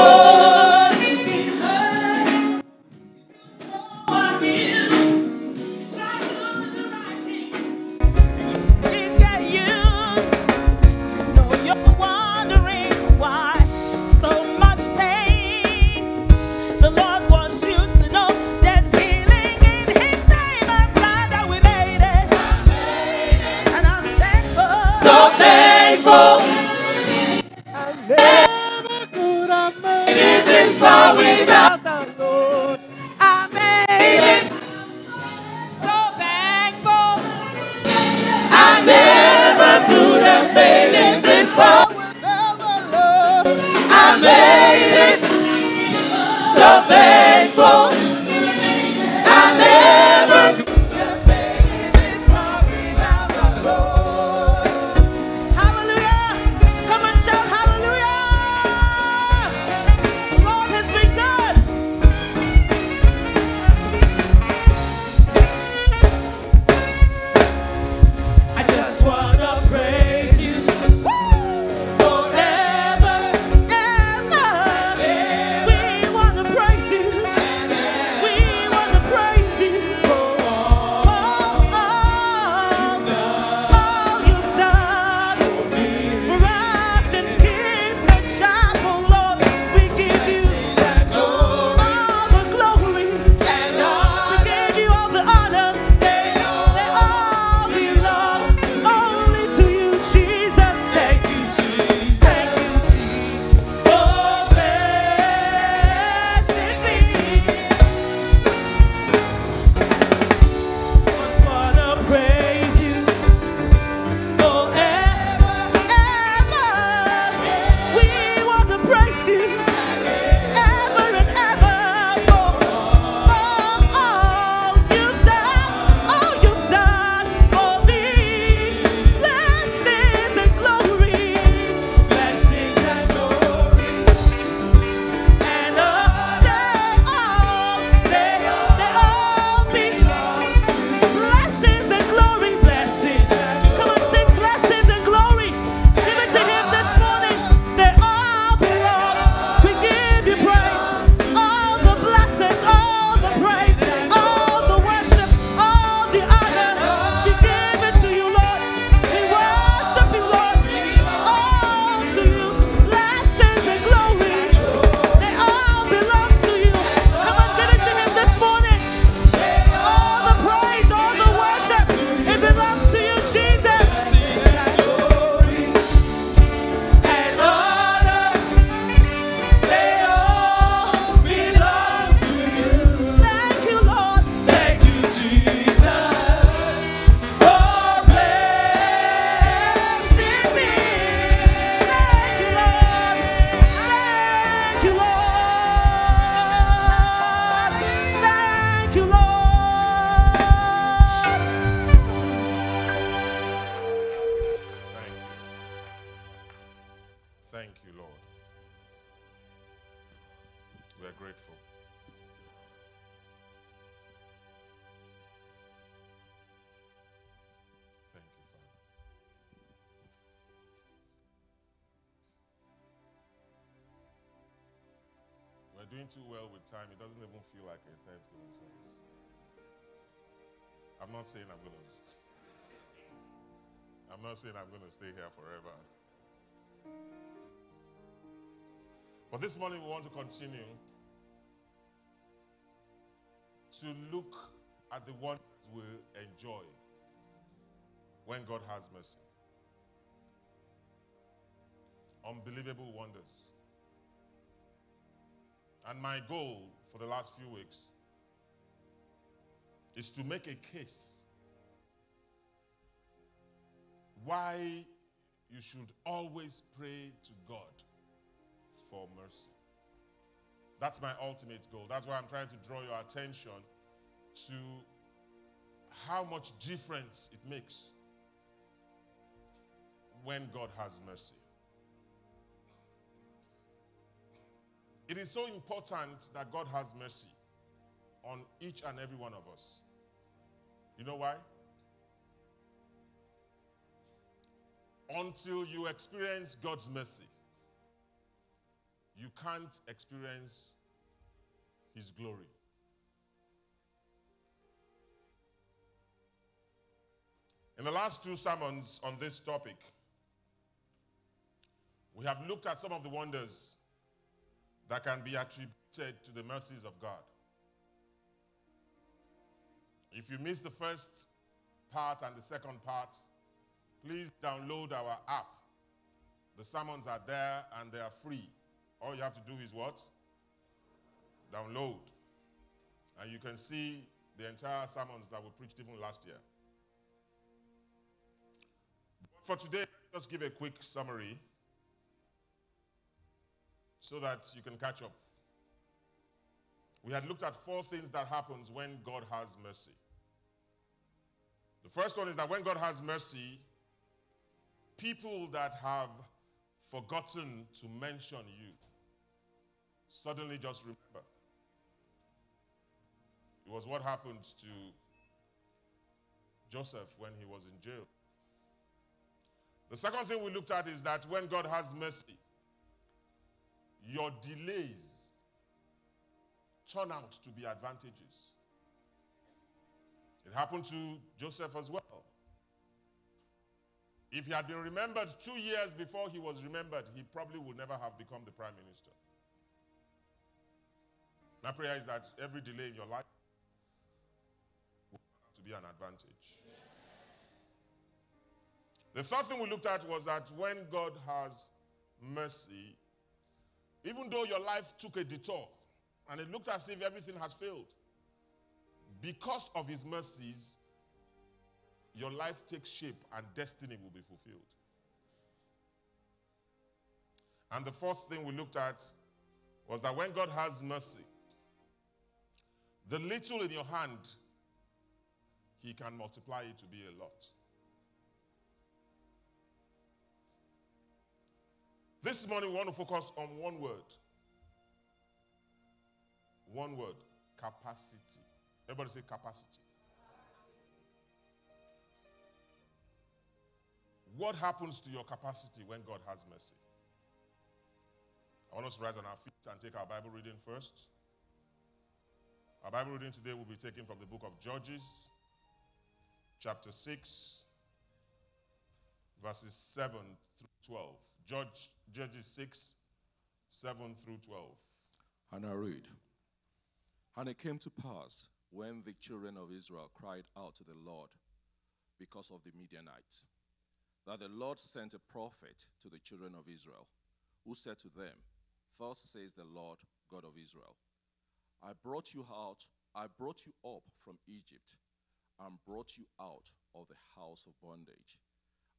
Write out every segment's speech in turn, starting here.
Lord. too well with time, it doesn't even feel like a Thanksgiving service. I'm not saying I'm going to. I'm not saying I'm going to stay here forever. But this morning we want to continue to look at the ones we enjoy when God has mercy. Unbelievable wonders. And my goal for the last few weeks is to make a case why you should always pray to God for mercy. That's my ultimate goal. That's why I'm trying to draw your attention to how much difference it makes when God has mercy. It is so important that God has mercy on each and every one of us. You know why? Until you experience God's mercy, you can't experience His glory. In the last two sermons on this topic, we have looked at some of the wonders that can be attributed to the mercies of God. If you missed the first part and the second part, please download our app. The sermons are there and they are free. All you have to do is what? Download. And you can see the entire sermons that we preached even last year. For today, let's give a quick summary so that you can catch up. We had looked at four things that happens when God has mercy. The first one is that when God has mercy, people that have forgotten to mention you suddenly just remember. It was what happened to Joseph when he was in jail. The second thing we looked at is that when God has mercy, your delays turn out to be advantages. It happened to Joseph as well. If he had been remembered two years before he was remembered, he probably would never have become the prime minister. My prayer is that every delay in your life will to be an advantage. The third thing we looked at was that when God has mercy, even though your life took a detour and it looked as if everything has failed, because of his mercies, your life takes shape and destiny will be fulfilled. And the fourth thing we looked at was that when God has mercy, the little in your hand, he can multiply it to be a lot. This morning, we want to focus on one word. One word capacity. Everybody say capacity. What happens to your capacity when God has mercy? I want us to rise on our feet and take our Bible reading first. Our Bible reading today will be taken from the book of Judges, chapter 6, verses 7 through 12. Judge, Judges 6, 7 through 12. And I read And it came to pass when the children of Israel cried out to the Lord because of the Midianites, that the Lord sent a prophet to the children of Israel, who said to them, Thus says the Lord God of Israel, I brought you out, I brought you up from Egypt, and brought you out of the house of bondage,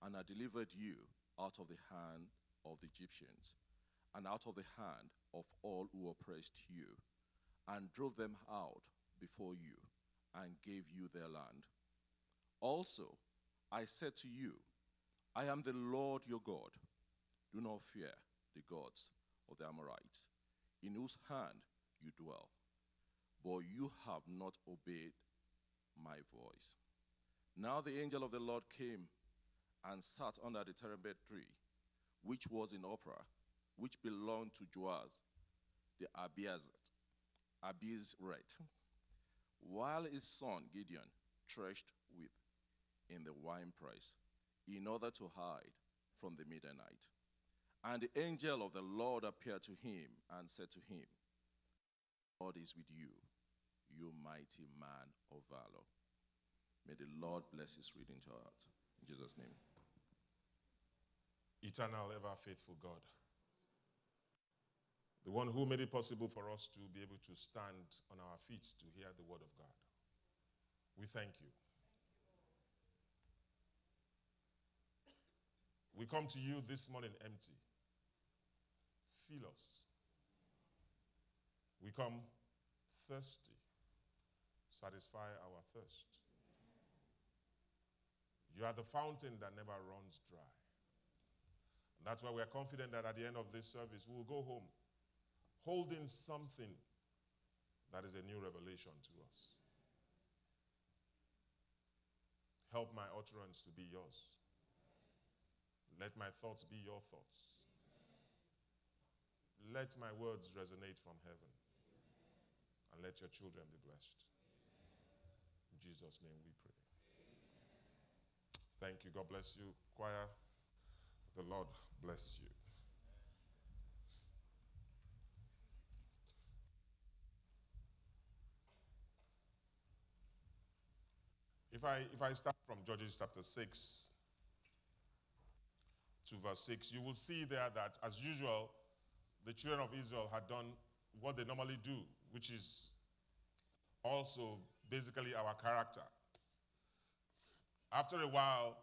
and I delivered you out of the hand of the Egyptians, and out of the hand of all who oppressed you, and drove them out before you, and gave you their land. Also, I said to you, I am the Lord your God. Do not fear the gods of the Amorites, in whose hand you dwell. But you have not obeyed my voice. Now the angel of the Lord came and sat under the terebinth tree, which was in Ophrah, which belonged to Joaz, the Abiezrite, Abiezrite, while his son Gideon threshed with in the winepress in order to hide from the Midianite. And the angel of the Lord appeared to him and said to him, God is with you, you mighty man of valor. May the Lord bless his reading to our heart. In Jesus' name. Eternal, ever faithful God. The one who made it possible for us to be able to stand on our feet to hear the word of God. We thank you. We come to you this morning empty. Fill us. We come thirsty. Satisfy our thirst. You are the fountain that never runs dry. That's why we're confident that at the end of this service, we'll go home holding something that is a new revelation to us. Help my utterance to be yours. Let my thoughts be your thoughts. let my words resonate from heaven. And let your children be blessed. In Jesus' name we pray. Thank you. God bless you, choir. The Lord bless you. If I, if I start from Judges chapter 6 to verse 6, you will see there that, as usual, the children of Israel had done what they normally do, which is also basically our character. After a while,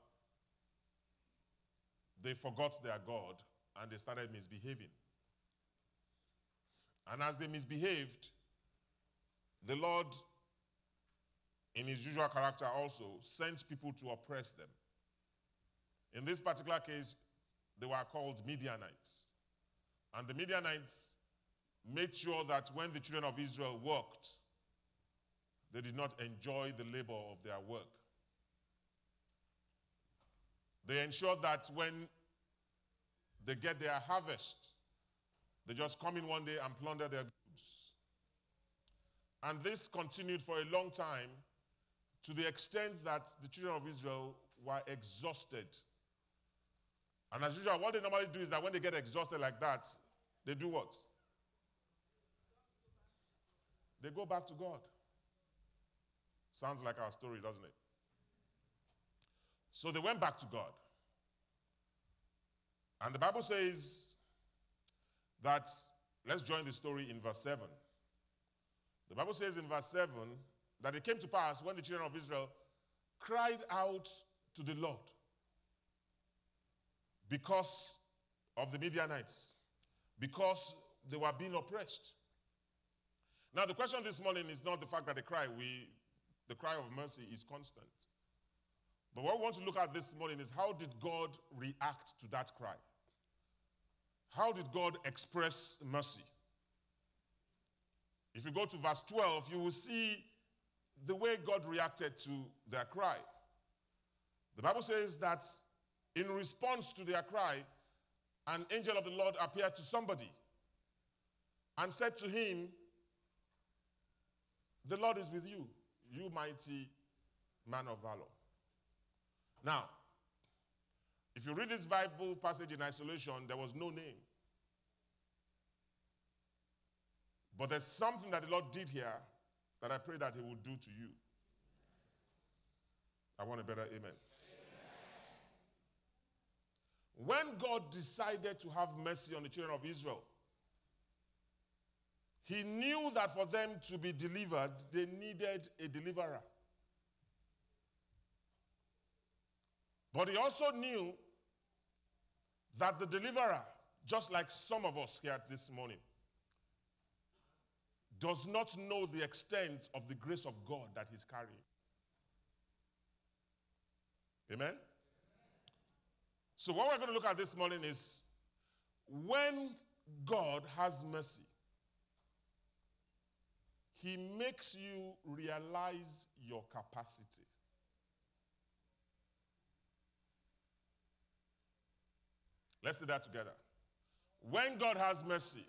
they forgot their God and they started misbehaving. And as they misbehaved, the Lord, in his usual character, also sent people to oppress them. In this particular case, they were called Midianites. And the Midianites made sure that when the children of Israel worked, they did not enjoy the labor of their work. They ensure that when they get their harvest, they just come in one day and plunder their goods. And this continued for a long time to the extent that the children of Israel were exhausted. And as usual, what they normally do is that when they get exhausted like that, they do what? They go back to God. Sounds like our story, doesn't it? So they went back to God. And the Bible says that, let's join the story in verse 7. The Bible says in verse 7 that it came to pass when the children of Israel cried out to the Lord because of the Midianites, because they were being oppressed. Now, the question this morning is not the fact that they cry. We, the cry of mercy is constant. But what we want to look at this morning is how did God react to that cry? How did God express mercy? If you go to verse 12, you will see the way God reacted to their cry. The Bible says that in response to their cry, an angel of the Lord appeared to somebody and said to him, The Lord is with you, you mighty man of valor. Now, if you read this Bible passage in isolation, there was no name. But there's something that the Lord did here that I pray that He will do to you. I want a better amen. amen. When God decided to have mercy on the children of Israel, He knew that for them to be delivered, they needed a deliverer. But He also knew that the deliverer, just like some of us here this morning, does not know the extent of the grace of God that he's carrying. Amen? So, what we're going to look at this morning is when God has mercy, he makes you realize your capacity. Let's say that together. When God has mercy,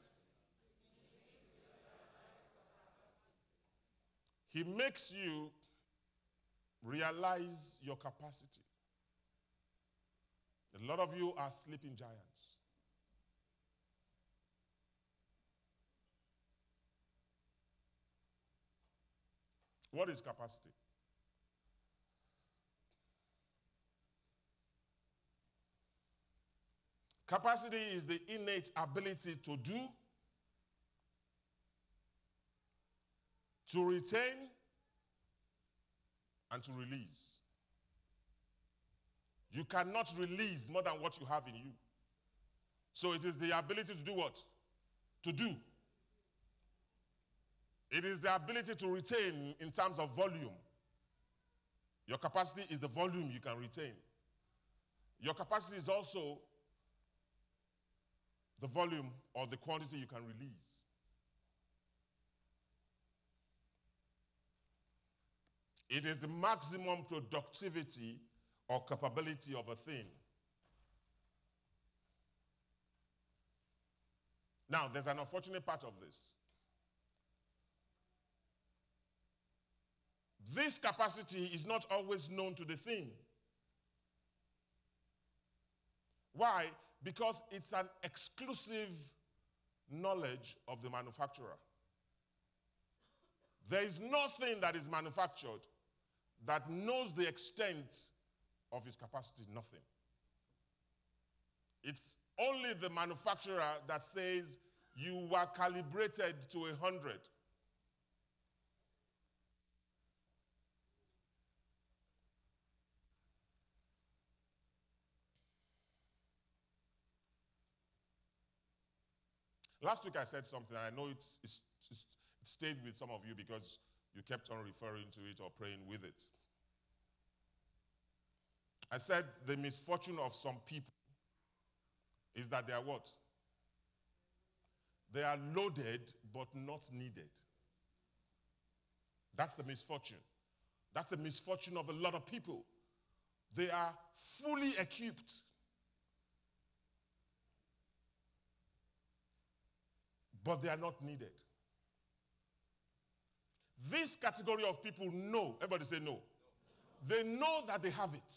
He makes you realize your capacity. A lot of you are sleeping giants. What is capacity? Capacity is the innate ability to do, to retain, and to release. You cannot release more than what you have in you. So it is the ability to do what? To do. It is the ability to retain in terms of volume. Your capacity is the volume you can retain. Your capacity is also the volume or the quantity you can release. It is the maximum productivity or capability of a thing. Now, there's an unfortunate part of this. This capacity is not always known to the thing. Why? because it's an exclusive knowledge of the manufacturer. There is nothing that is manufactured that knows the extent of its capacity, nothing. It's only the manufacturer that says you were calibrated to 100. Last week I said something, I know it's, it's, it's, it stayed with some of you because you kept on referring to it or praying with it. I said the misfortune of some people is that they are what? They are loaded but not needed. That's the misfortune. That's the misfortune of a lot of people. They are fully equipped. But they are not needed. This category of people know, everybody say no. They know that they have it.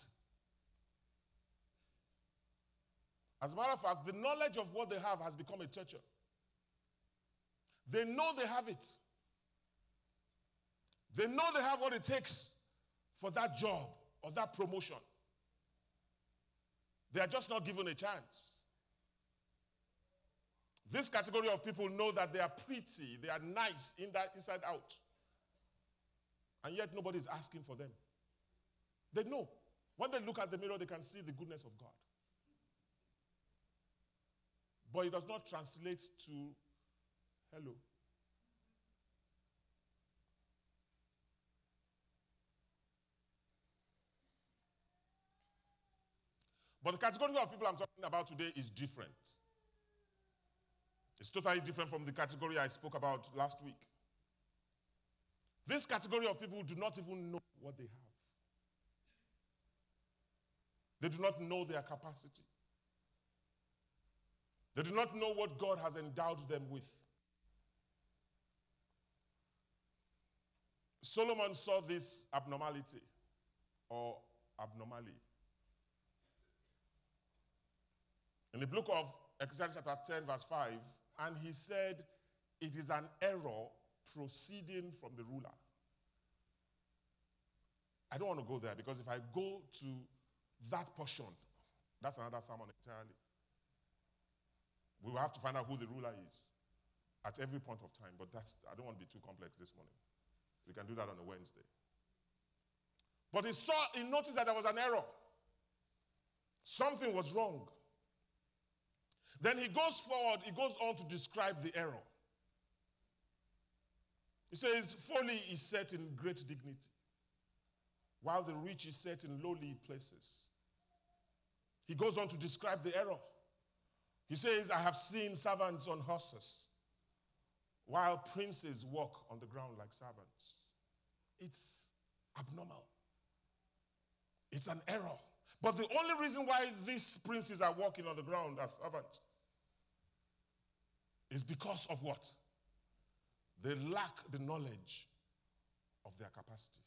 As a matter of fact, the knowledge of what they have has become a teacher. They know they have it. They know they have what it takes for that job or that promotion. They are just not given a chance. This category of people know that they are pretty, they are nice in that inside out. And yet nobody is asking for them. They know. When they look at the mirror, they can see the goodness of God. But it does not translate to hello. But the category of people I'm talking about today is different. It's totally different from the category I spoke about last week. This category of people do not even know what they have. They do not know their capacity. They do not know what God has endowed them with. Solomon saw this abnormality or abnormally. In the book of Exodus chapter 10, verse 5, and he said, It is an error proceeding from the ruler. I don't want to go there because if I go to that portion, that's another sermon entirely. We will have to find out who the ruler is at every point of time, but that's, I don't want to be too complex this morning. We can do that on a Wednesday. But he saw, he noticed that there was an error. Something was wrong. Then he goes forward, he goes on to describe the error. He says, Folly is set in great dignity, while the rich is set in lowly places. He goes on to describe the error. He says, I have seen servants on horses, while princes walk on the ground like servants. It's abnormal. It's an error. But the only reason why these princes are walking on the ground as servants is because of what? They lack the knowledge of their capacity.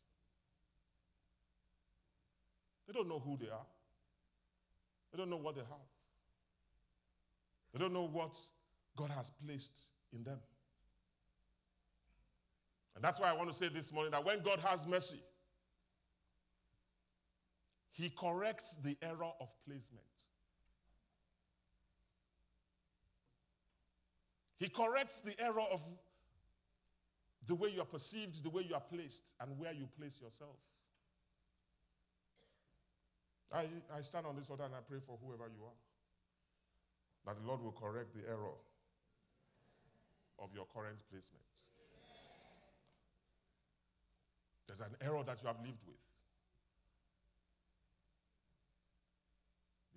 They don't know who they are, they don't know what they have, they don't know what God has placed in them. And that's why I want to say this morning that when God has mercy, He corrects the error of placement. He corrects the error of the way you are perceived, the way you are placed, and where you place yourself. I, I stand on this altar and I pray for whoever you are. That the Lord will correct the error of your current placement. There's an error that you have lived with.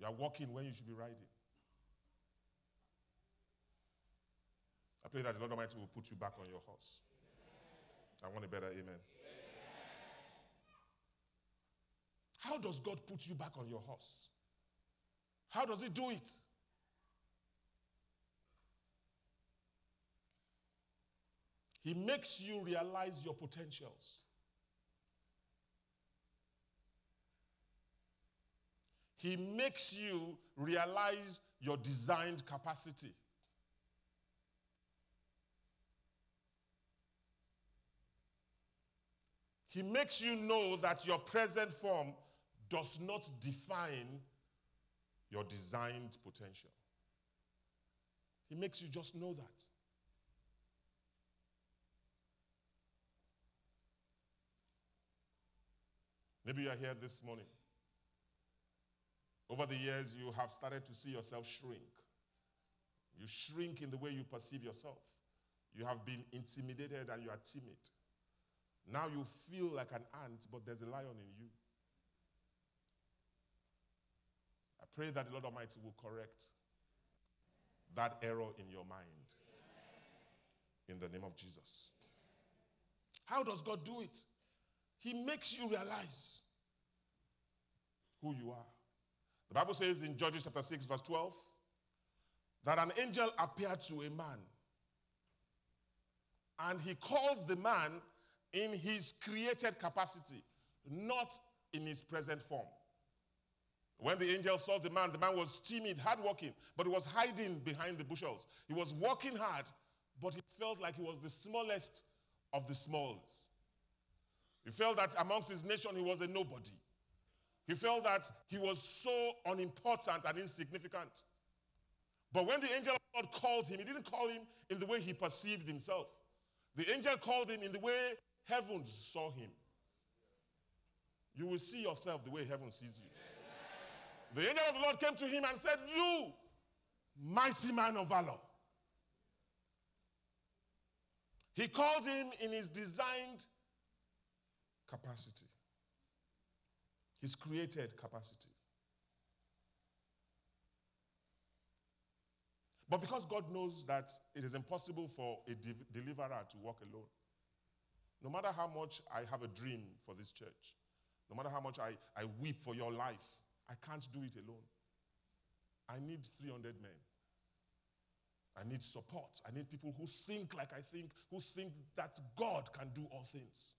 You are walking when you should be riding. I pray that the Lord Almighty will put you back on your horse. I want a better amen. amen. How does God put you back on your horse? How does He do it? He makes you realize your potentials. He makes you realize your designed capacity. He makes you know that your present form does not define your designed potential. He makes you just know that. Maybe you are here this morning. Over the years, you have started to see yourself shrink. You shrink in the way you perceive yourself. You have been intimidated and you are timid. Now you feel like an ant, but there's a lion in you. I pray that the Lord Almighty will correct that error in your mind. In the name of Jesus. How does God do it? He makes you realize who you are. The Bible says in Judges chapter 6, verse 12, that an angel appeared to a man. And he called the man in his created capacity, not in his present form. When the angel saw the man, the man was timid, hardworking, but he was hiding behind the bushels. He was working hard, but he felt like he was the smallest of the smalls. He felt that amongst his nation he was a nobody. He felt that he was so unimportant and insignificant. But when the angel of God called him, he didn't call him in the way he perceived himself. The angel called him in the way heavens saw him. You will see yourself the way heaven sees you. The angel of the Lord came to him and said, You, mighty man of valor. He called him in his designed capacity, his created capacity. But because God knows that it is impossible for a de- deliverer to walk alone, no matter how much I have a dream for this church, no matter how much I, I weep for your life, I can't do it alone. I need 300 men. I need support. I need people who think like I think, who think that God can do all things.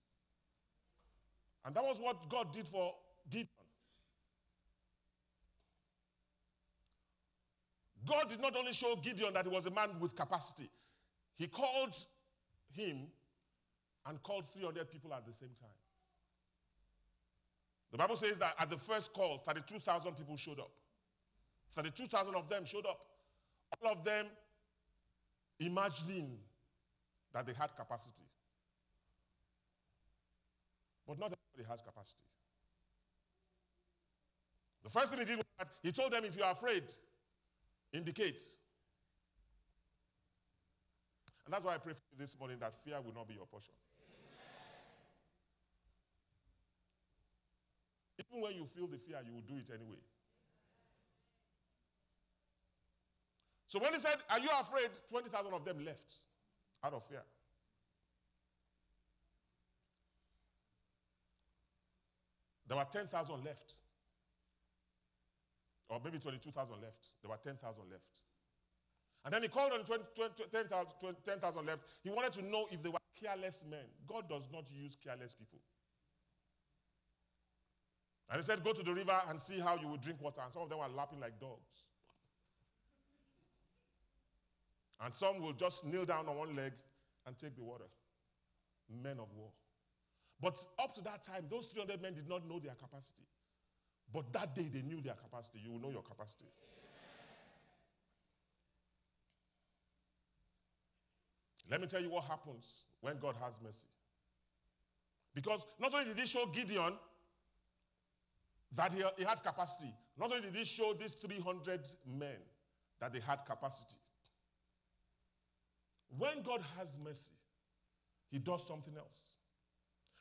And that was what God did for Gideon. God did not only show Gideon that he was a man with capacity, he called him and called 300 people at the same time. The Bible says that at the first call, 32,000 people showed up. 32,000 of them showed up. All of them imagining that they had capacity. But not everybody has capacity. The first thing he did was that he told them, if you are afraid, indicate. And that's why I pray for you this morning that fear will not be your portion. Even when you feel the fear, you will do it anyway. So when he said, Are you afraid? 20,000 of them left out of fear. There were 10,000 left. Or maybe 22,000 left. There were 10,000 left. And then he called on 20, 20, 10,000 10, left. He wanted to know if they were careless men. God does not use careless people. And he said, Go to the river and see how you will drink water. And some of them were lapping like dogs. And some will just kneel down on one leg and take the water. Men of war. But up to that time, those 300 men did not know their capacity. But that day they knew their capacity. You will know your capacity. Let me tell you what happens when God has mercy. Because not only did he show Gideon that he, he had capacity, not only did he show these 300 men that they had capacity, when God has mercy, he does something else.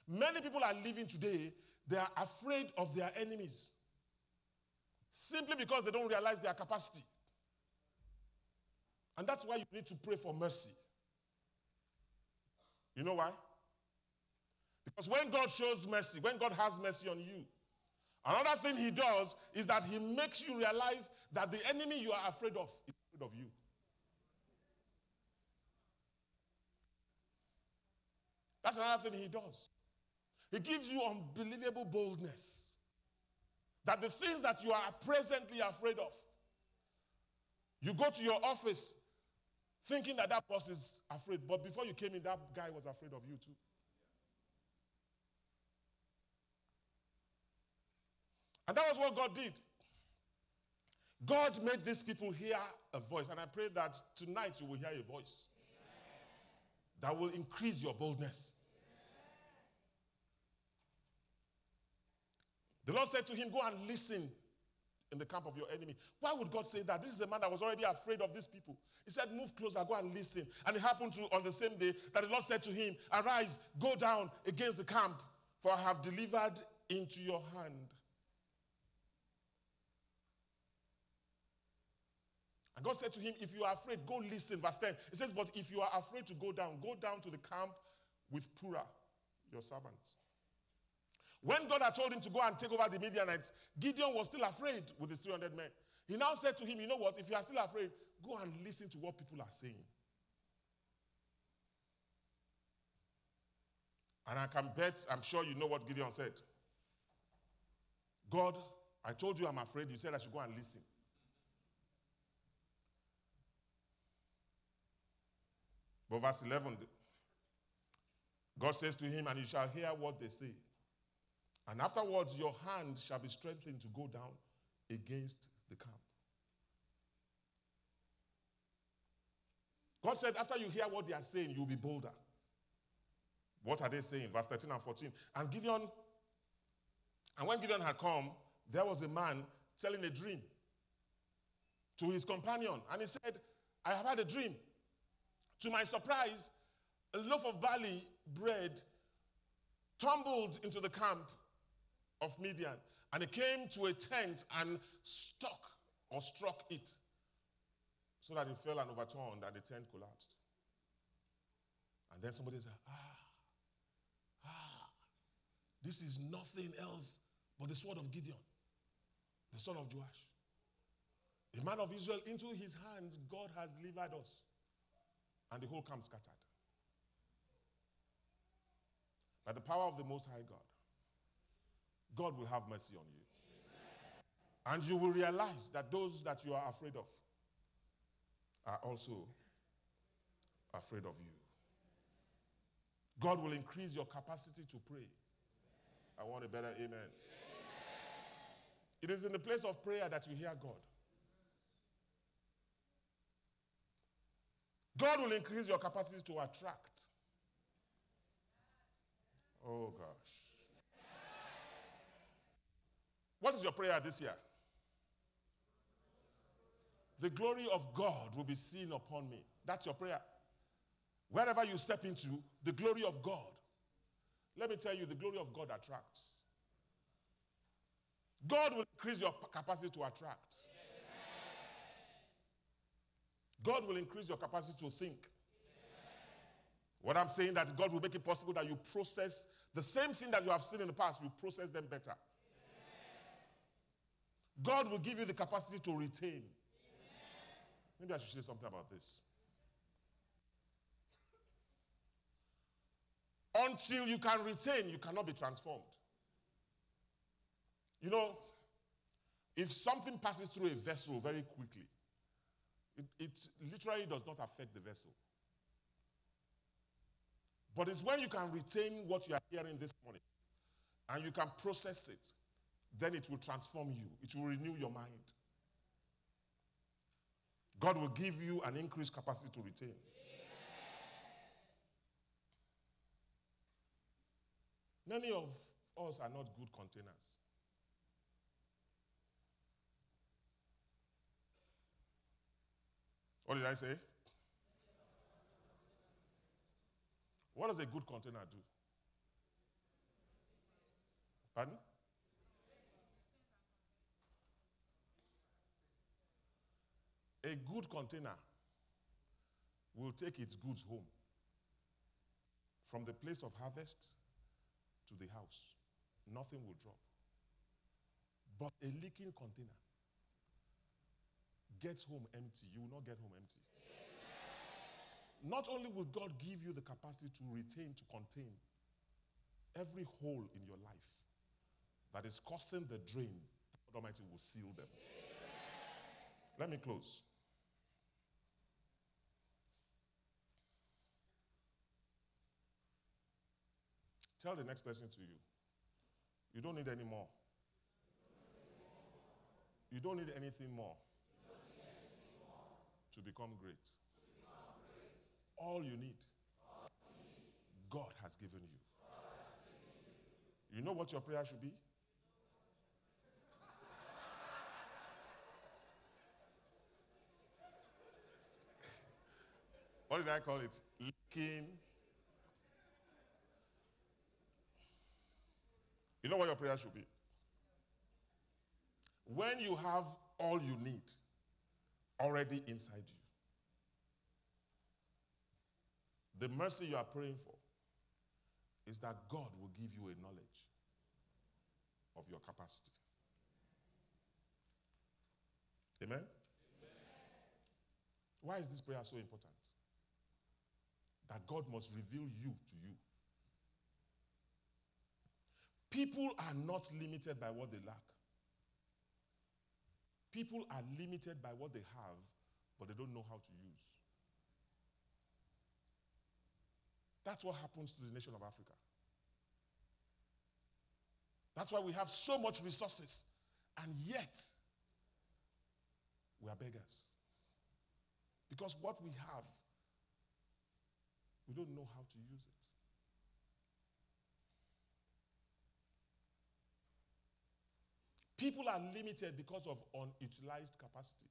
Many people are living today, they are afraid of their enemies simply because they don't realize their capacity. And that's why you need to pray for mercy. You know why? Because when God shows mercy, when God has mercy on you, another thing He does is that He makes you realize that the enemy you are afraid of is afraid of you. That's another thing he does. He gives you unbelievable boldness. That the things that you are presently afraid of, you go to your office thinking that that boss is afraid, but before you came in, that guy was afraid of you too. And that was what God did. God made these people hear a voice, and I pray that tonight you will hear a voice that will increase your boldness. The Lord said to him, Go and listen in the camp of your enemy. Why would God say that? This is a man that was already afraid of these people. He said, Move closer, go and listen. And it happened to on the same day that the Lord said to him, Arise, go down against the camp, for I have delivered into your hand. And God said to him, If you are afraid, go listen. Verse 10. It says, But if you are afraid to go down, go down to the camp with Purah, your servant. When God had told him to go and take over the Midianites, Gideon was still afraid with his 300 men. He now said to him, You know what? If you are still afraid, go and listen to what people are saying. And I can bet, I'm sure you know what Gideon said. God, I told you I'm afraid. You said I should go and listen. But verse 11, God says to him, And you shall hear what they say. And afterwards, your hand shall be strengthened to go down against the camp. God said, after you hear what they are saying, you'll be bolder. What are they saying? Verse 13 and 14. And Gideon, and when Gideon had come, there was a man telling a dream to his companion. And he said, I have had a dream. To my surprise, a loaf of barley bread tumbled into the camp of Midian, and he came to a tent and stuck or struck it so that it fell and overturned and the tent collapsed. And then somebody said, Ah, ah, this is nothing else but the sword of Gideon, the son of Joash. The man of Israel, into his hands, God has delivered us. And the whole camp scattered. By the power of the Most High God, God will have mercy on you. Amen. And you will realize that those that you are afraid of are also afraid of you. God will increase your capacity to pray. I want a better amen. amen. It is in the place of prayer that you hear God. God will increase your capacity to attract. Oh, gosh. What is your prayer this year? The glory of God will be seen upon me. That's your prayer. Wherever you step into, the glory of God. Let me tell you, the glory of God attracts. God will increase your capacity to attract. God will increase your capacity to think. What I'm saying that God will make it possible that you process the same thing that you have seen in the past, you process them better. God will give you the capacity to retain. Maybe I should say something about this. Until you can retain, you cannot be transformed. You know, if something passes through a vessel very quickly, it, it literally does not affect the vessel. But it's when you can retain what you are hearing this morning and you can process it, then it will transform you, it will renew your mind. God will give you an increased capacity to retain. Many of us are not good containers. What did I say? What does a good container do? Pardon? A good container will take its goods home from the place of harvest to the house. Nothing will drop. But a leaking container gets home empty. You will not get home empty. not only will God give you the capacity to retain, to contain every hole in your life that is causing the drain, God Almighty will seal them. Let me close. Tell the next person to you, you don't need any more. You don't need anything more to become great. All you need, God has given you. You know what your prayer should be? What did I call it? Licking. You know what your prayer should be? When you have all you need already inside you, the mercy you are praying for is that God will give you a knowledge of your capacity. Amen? Why is this prayer so important? That God must reveal you to you. People are not limited by what they lack. People are limited by what they have, but they don't know how to use. That's what happens to the nation of Africa. That's why we have so much resources, and yet we are beggars. Because what we have, we don't know how to use it. People are limited because of unutilized capacity.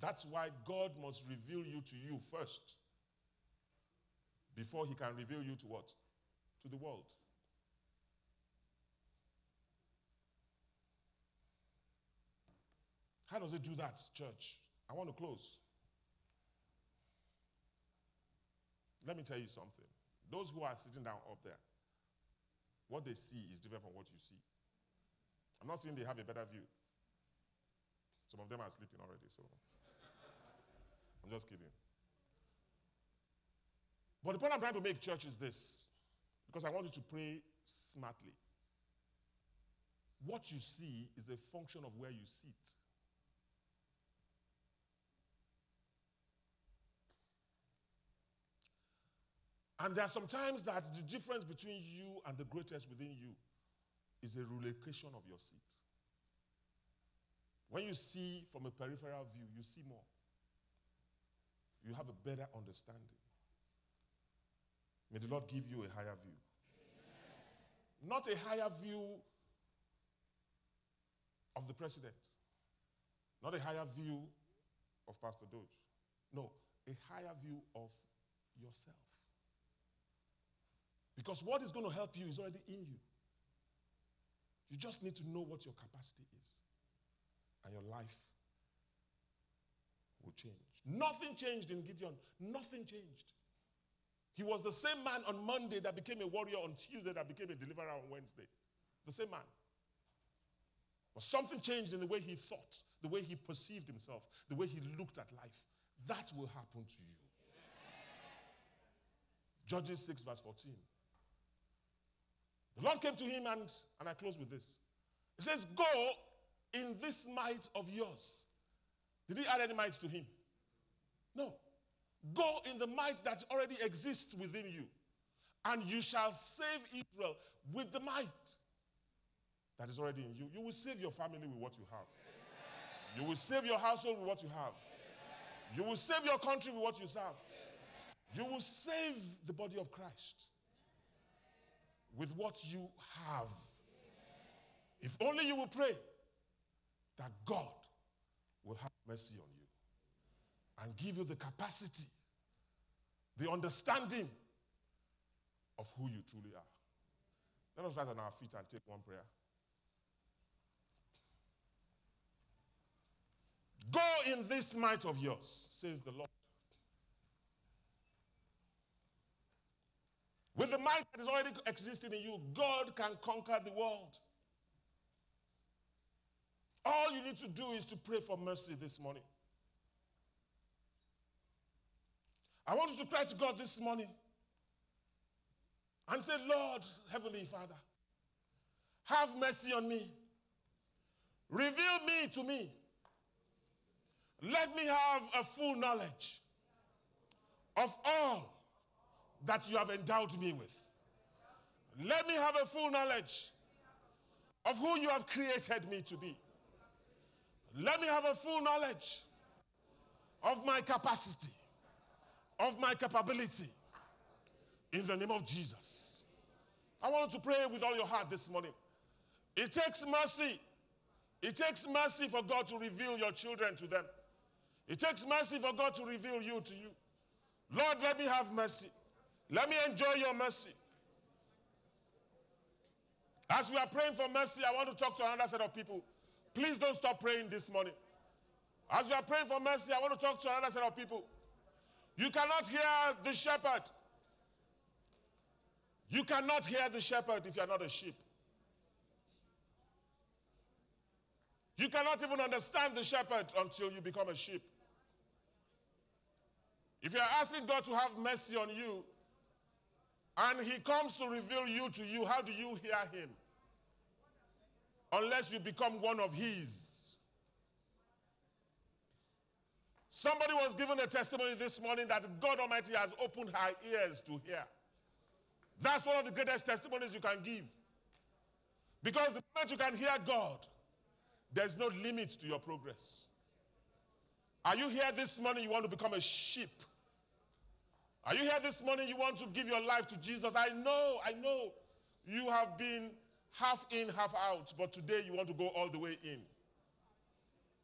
That's why God must reveal you to you first before he can reveal you to what? To the world. How does it do that, church? I want to close. Let me tell you something. Those who are sitting down up there, what they see is different from what you see. I'm not saying they have a better view. Some of them are sleeping already, so I'm just kidding. But the point I'm trying to make, church, is this because I want you to pray smartly. What you see is a function of where you sit. And there are some times that the difference between you and the greatest within you is a relocation of your seat. When you see from a peripheral view, you see more. You have a better understanding. May the Lord give you a higher view. Amen. Not a higher view of the president, not a higher view of Pastor Doge. No, a higher view of yourself. Because what is going to help you is already in you. You just need to know what your capacity is, and your life will change. Nothing changed in Gideon. Nothing changed. He was the same man on Monday that became a warrior on Tuesday that became a deliverer on Wednesday. The same man. But something changed in the way he thought, the way he perceived himself, the way he looked at life. That will happen to you. Judges 6, verse 14. The Lord came to him, and, and I close with this. He says, Go in this might of yours. Did he add any might to him? No. Go in the might that already exists within you, and you shall save Israel with the might that is already in you. You will save your family with what you have. You will save your household with what you have. You will save your country with what you have. You will save the body of Christ with what you have. If only you will pray that God will have mercy on you and give you the capacity, the understanding of who you truly are. Let us rise on our feet and take one prayer. Go in this might of yours, says the Lord. With the might that is already existing in you, God can conquer the world. All you need to do is to pray for mercy this morning. I want you to cry to God this morning and say, Lord, Heavenly Father, have mercy on me. Reveal me to me. Let me have a full knowledge of all that you have endowed me with. Let me have a full knowledge of who you have created me to be. Let me have a full knowledge of my capacity, of my capability, in the name of Jesus. I want to pray with all your heart this morning. It takes mercy. It takes mercy for God to reveal your children to them. It takes mercy for God to reveal you to you. Lord, let me have mercy. Let me enjoy your mercy. As we are praying for mercy, I want to talk to another set of people. Please don't stop praying this morning. As we are praying for mercy, I want to talk to another set of people. You cannot hear the shepherd. You cannot hear the shepherd if you are not a sheep. You cannot even understand the shepherd until you become a sheep. If you are asking God to have mercy on you, and He comes to reveal you to you, how do you hear Him? Unless you become one of His. Somebody was given a testimony this morning that God Almighty has opened her ears to hear. That's one of the greatest testimonies you can give. Because the moment you can hear God, there's no limit to your progress. Are you here this morning? You want to become a sheep? Are you here this morning? You want to give your life to Jesus? I know, I know you have been half in, half out, but today you want to go all the way in.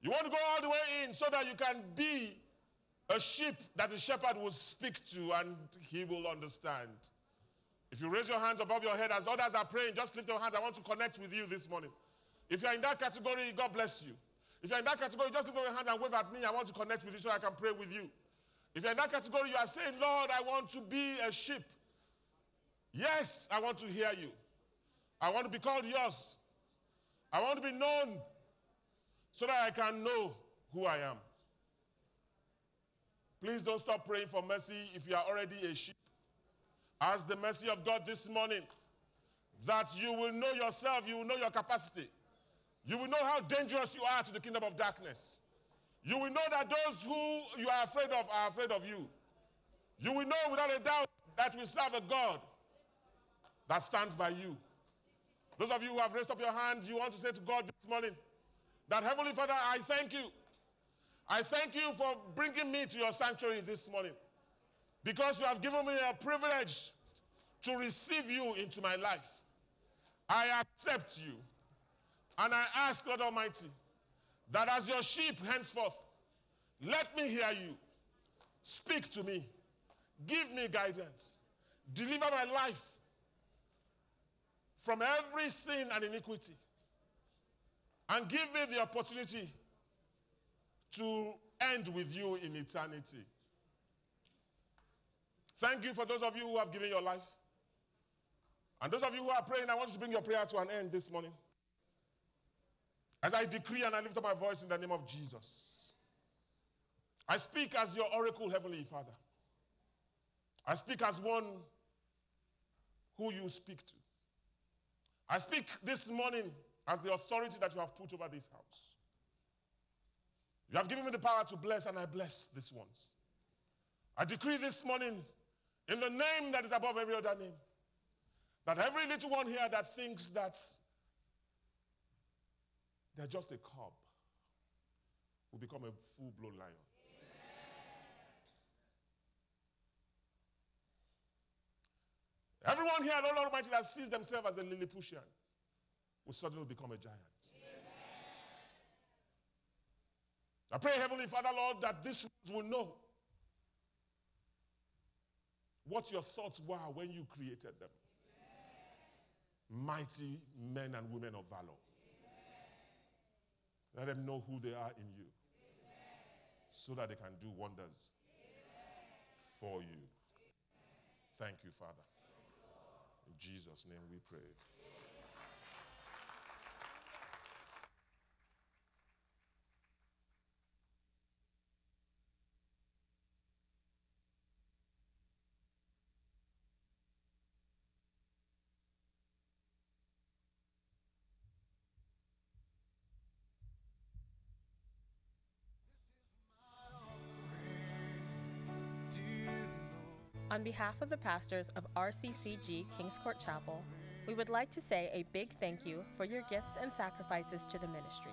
You want to go all the way in so that you can be a sheep that the shepherd will speak to and he will understand. If you raise your hands above your head as others are praying, just lift your hands. I want to connect with you this morning. If you're in that category, God bless you. If you're in that category, just lift your hands and wave at me. I want to connect with you so I can pray with you. If you're in that category, you are saying, Lord, I want to be a sheep. Yes, I want to hear you. I want to be called yours. I want to be known so that I can know who I am. Please don't stop praying for mercy if you are already a sheep. Ask the mercy of God this morning that you will know yourself, you will know your capacity. You will know how dangerous you are to the kingdom of darkness. You will know that those who you are afraid of are afraid of you. You will know without a doubt that we serve a God that stands by you. Those of you who have raised up your hands, you want to say to God this morning that Heavenly Father, I thank you. I thank you for bringing me to your sanctuary this morning because you have given me a privilege to receive you into my life. I accept you. And I ask God Almighty that as your sheep henceforth, let me hear you. Speak to me. Give me guidance. Deliver my life from every sin and iniquity. And give me the opportunity to end with you in eternity. Thank you for those of you who have given your life. And those of you who are praying, I want to bring your prayer to an end this morning. As I decree and I lift up my voice in the name of Jesus, I speak as your oracle, Heavenly Father. I speak as one who you speak to. I speak this morning as the authority that you have put over this house. You have given me the power to bless, and I bless these ones. I decree this morning, in the name that is above every other name, that every little one here that thinks that they're just a cub will become a full blown lion. Everyone here, Lord Almighty, that sees themselves as a Lilliputian will suddenly become a giant. I pray, Heavenly Father, Lord, that these ones will know what your thoughts were when you created them. Mighty men and women of valor. Let them know who they are in you so that they can do wonders for you. Thank you, Father. In Jesus' name we pray. On behalf of the pastors of RCCG Kings Court Chapel, we would like to say a big thank you for your gifts and sacrifices to the ministry.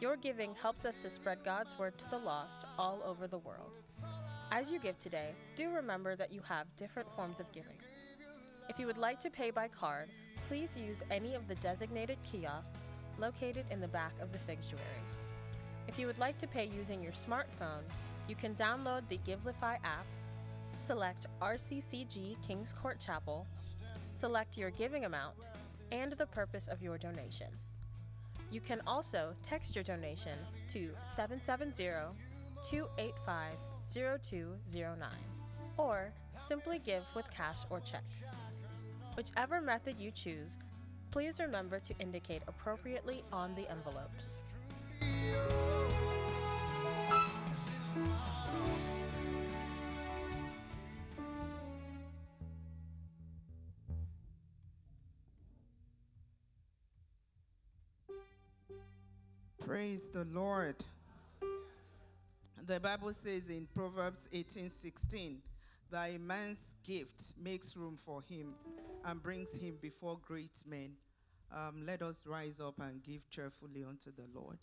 Your giving helps us to spread God's word to the lost all over the world. As you give today, do remember that you have different forms of giving. If you would like to pay by card, please use any of the designated kiosks located in the back of the sanctuary. If you would like to pay using your smartphone, you can download the Givelify app, select RCCG Kings Court Chapel, select your giving amount, and the purpose of your donation. You can also text your donation to 770 285 0209 or simply give with cash or checks. Whichever method you choose, please remember to indicate appropriately on the envelopes. Praise the Lord. The Bible says in Proverbs 18:16 that a man's gift makes room for him and brings him before great men. Um, let us rise up and give cheerfully unto the Lord.